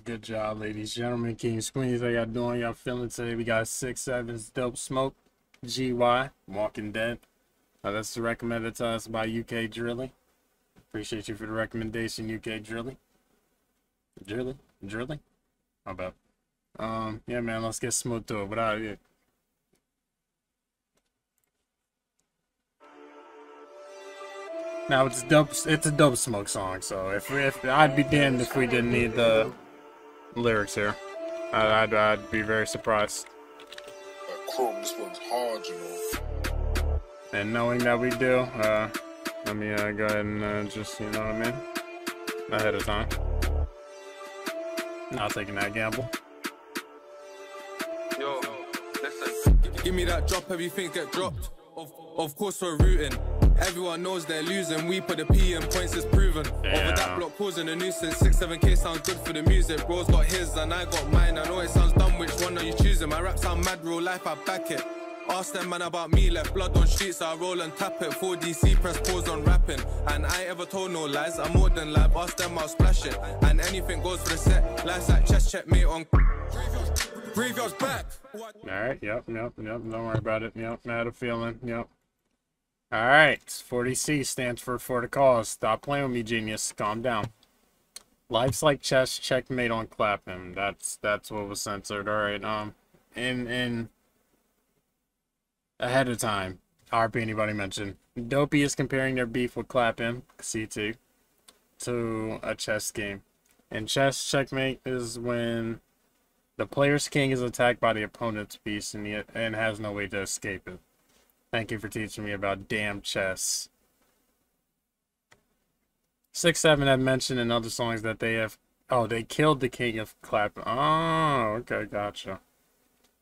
Good job, ladies, and gentlemen, kings, queens? How y'all doing? Y'all feeling today? We got six sevens, Dopesmoke, GY, Walking Dead. Uh, that's recommended to us by UK Drilling. Appreciate you for the recommendation, UK Drilling. Drilling, drilling. How about? Um, yeah, man. Let's get smooth to it. Without it. Now it's dope. It's a Dopesmoke song. So if if I'd be damned if we didn't need the lyrics here. I'd I'd, I'd be very surprised. Chrome, this hard, you know. And knowing that we do, uh, let me uh, go ahead and uh, just you know what I mean, ahead of time. Not taking that gamble. Yo, listen. Give me that drop, everything get dropped. Of, of course we're rooting. Everyone knows they're losing. We put the P in points, it's proven. Yeah. Over that block, causing a nuisance. 6 7k sounds good for the music. Bro's got his and I got mine. I know it sounds dumb, which one are you choosing? My rap sound mad, real life, I back it. Ask them man about me, left blood on streets, I roll and tap it. 4DC, press pause on rapping. And I ever told no lies, I'm more than live. Ask them, I'll splash it. And anything goes for the set. Lies like chest checkmate on. Graveyard's back. Alright, yep, yep, yep. Don't worry about it. Yep, I had a feeling. Yep. Alright, 40C stands for for the cause. Stop playing with me, genius. Calm down. Life's like chess, checkmate on clapping. That's that's what was censored. Alright, um in in ahead of time. RP anybody mentioned. Dopey is comparing their beef with Clapham, CT, to a chess game. And chess checkmate is when the player's king is attacked by the opponent's piece and, he, and has no way to escape it. Thank you for teaching me about damn chess. 6 7 had mentioned in other songs that they have. Oh, they killed the king of clap. Oh, okay, gotcha.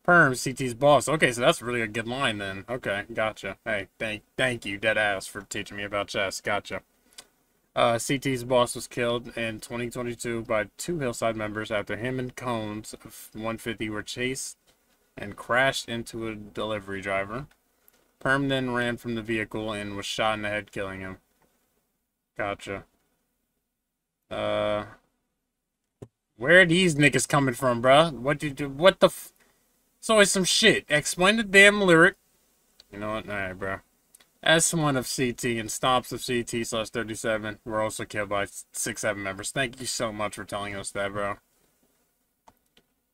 Perm, CT's boss. Okay, so that's really a good line then. Okay, gotcha. Hey, thank thank you, dead ass, for teaching me about chess. Gotcha. Uh, CT's boss was killed in 2022 by two Hillside members after him and Cones of 150 were chased and crashed into a delivery driver. Perm then ran from the vehicle and was shot in the head, killing him. Gotcha. Uh, where are these niggas coming from, bruh? What did you, what the f- It's always some shit. Explain the damn lyric. You know what? Alright, bro. S1 of CT and Stomps of CT slash 37 were also killed by 6-7 members. Thank you so much for telling us that, bro.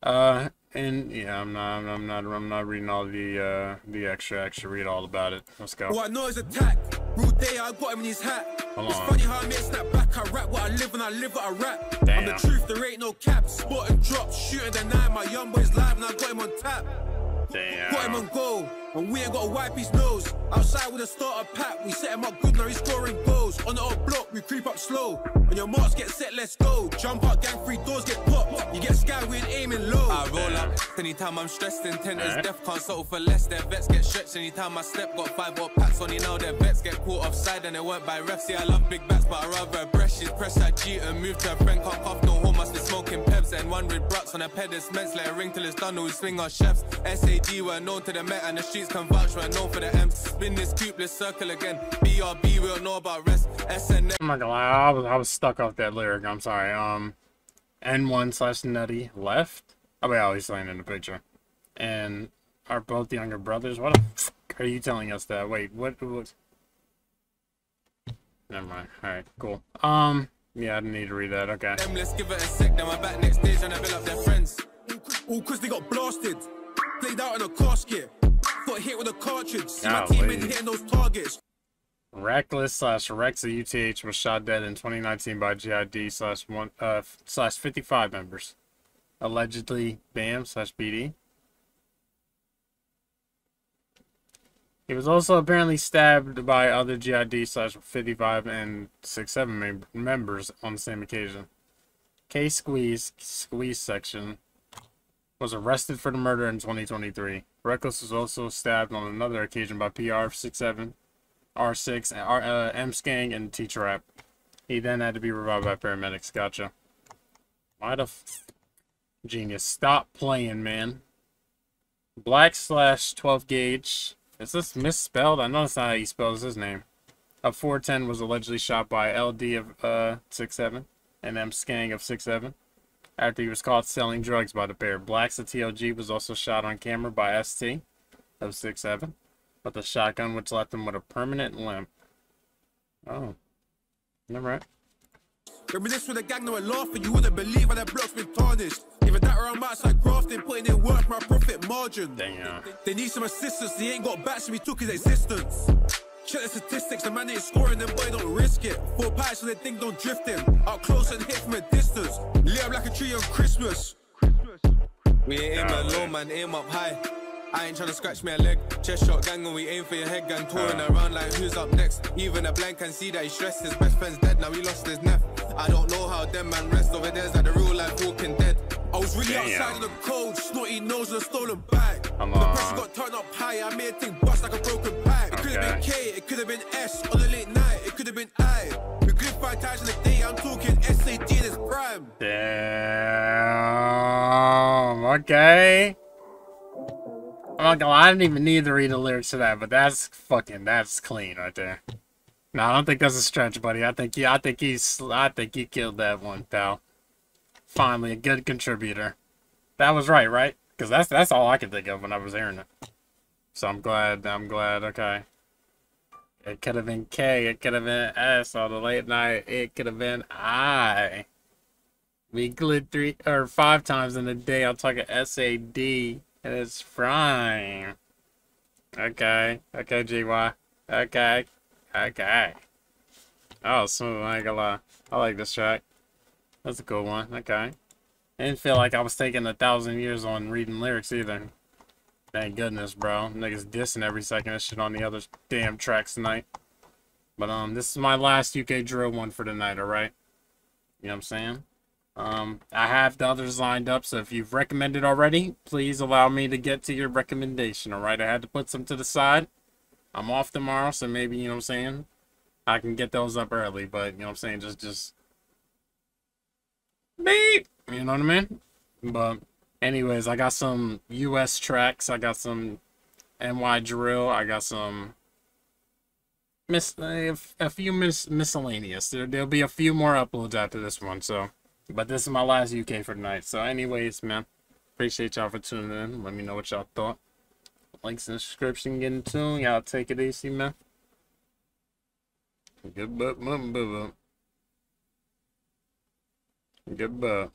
Uh, and yeah, I'm not, I'm not, I'm not reading all the, uh, the extra, extra. Read all about it. Let's go. All I know is attack. Real day, I got him in his hat. Hold it's on. funny how I made a snap back. I rap what I live and I live what I rap. I'm the truth, there ain't no cap. Spot and drop, shooting the nine. My young boy's live and I got him on tap. Got him on Damn. goal. And we ain't got to wipe his nose. Outside with a starter pack, we set him up good, now he's scoring goals. We creep up slow. When your marks get set, let's go. Jump out, gang free doors get popped. You get scared with aiming low. I roll up. Anytime I'm stressed, intent is Alright. death. Can't settle for less. Their vets get stretched. Anytime I step, got five more packs on you now. Their vets get caught offside and they weren't by refs. See, I love big bats, but I rather a breast. She's pressed that G and move to a friend. Can't cough, no home, must be smoking peps. And one with bruts on a pedis. Meds let it ring till it's done. We swing our chefs. SAD were known to the Met and the streets can vouch. We're known for the M's. Spin this cube, let's circle again. BRB, we don't know about rest. SNM. I'm not gonna lie, I was, I was stuck off that lyric. I'm sorry. Um, N1 slash Nutty left. Oh, wait, oh, he's laying in the picture. And are both younger brothers? What are you telling us that? Wait, what? what? Never mind. Alright, cool. Um, yeah, I didn't need to read that. Okay. them, let's give it a sec. Then we're back next stage and I build up their friends. All cause they got blasted. Played out in a casket. Got hit with a cartridge. See my Golly. teammates hitting those targets. Reckless slash Rex of UTH was shot dead in 2019 by GID slash one uh slash 55 members. Allegedly BAM slash BD. He was also apparently stabbed by other GID slash 55 and 67 mem- members on the same occasion. K Squeeze Squeeze section was arrested for the murder in 2023. Reckless was also stabbed on another occasion by PR 67 R6, R, uh, M Skang, and T Trap. He then had to be revived by paramedics. Gotcha. Why the f- genius? Stop playing, man. Black slash 12 gauge. Is this misspelled? I know it's not how he spells his name. A 410 was allegedly shot by LD of uh 67 and M Skang of 67. after he was caught selling drugs by the pair. Blacks, the TLG, was also shot on camera by ST of 6'7 with the shotgun, which left him with a permanent limp. Oh. Alright. Reminisce with a gang that were laughing, you wouldn't believe how that block's been tarnished. Even that around outside grafting, putting in work for my profit margin. Damn. They need some assistance, they ain't got backs, so we took his existence. Check the statistics, the man ain't scoring, them boy don't risk it. Four packs so they think don't drift him. Out close and hit from a distance. Lit up like a tree on Christmas. We ain't aim at low, man, aim up high. I ain't tryna scratch me a leg. Chest shot gang and we aim for your head gang. Touring around like who's up next. Even a blank can see that he's stressed. His best friend's dead, now he lost his neck. I don't know how them man rest over there's like the real life walking dead. I was really Damn. outside in the cold, snotty nose and a stolen bag. Come The on. pressure got turned up high, I made a thing bust like a broken pipe. It could have been K, it could have been S on the late night, it could have been I. We good five times in the day, I'm talking SAD in his prime. Damn. Okay. I'm not gonna lie, I didn't even need to read the lyrics to that, but that's fucking that's clean right there. No, I don't think that's a stretch, buddy. I think he, I think he's, I think he killed that one, pal. Finally, a good contributor. That was right, right? Because that's that's all I could think of when I was hearing it. So I'm glad. I'm glad. Okay. It could have been K. It could have been S on the late night. It could have been I. We glid three or five times in a day. I'll talk a SAD, and it's fine. Okay. Okay, GY. Okay. Okay. Oh, smooth. I ain't gonna lie. I like this track. That's a cool one. Okay. I didn't feel like I was taking a thousand years on reading lyrics either. Thank goodness, bro. Niggas dissing every second of shit on the other damn tracks tonight. But um, this is my last UK drill one for tonight, alright? You know what I'm saying? Um, I have the others lined up, so if you've recommended already, please allow me to get to your recommendation, alright? I had to put some to the side. I'm off tomorrow, so maybe, you know what I'm saying? I can get those up early, but, you know what I'm saying? Just, just... Beep! You know what I mean? But, anyways, I got some US tracks. I got some NY drill. I got some... Miss, a, a few mis miscellaneous. There, there'll be a few more uploads after this one, so... But this is my last UK for tonight. So anyways, man. Appreciate y'all for tuning in. Let me know what y'all thought. Links in the description. Get in tune. Y'all take it easy, man. Good butt, Good butt.